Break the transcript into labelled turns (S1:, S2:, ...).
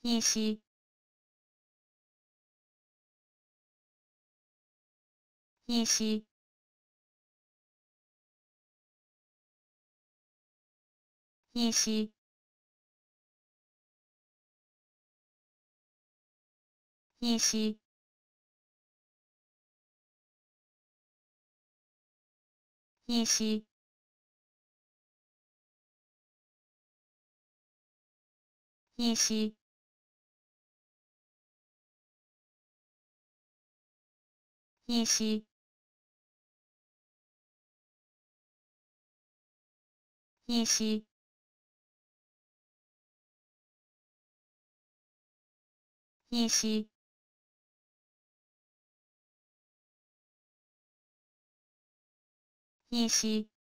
S1: 依稀，依稀，依稀，依稀，依稀。依稀，依稀，依稀，依稀，依稀。